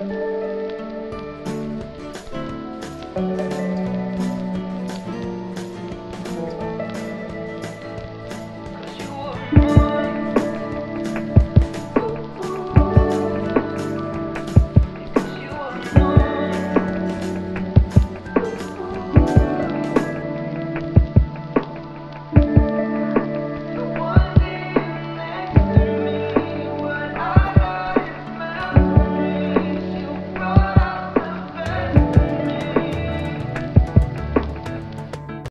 Música